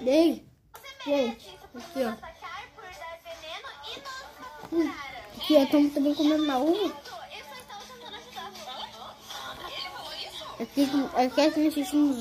Dei. Gente, Aqui, ó. Hum, aqui, ó, estamos também comendo uma uva. Aqui, aqui a gente assiste uns.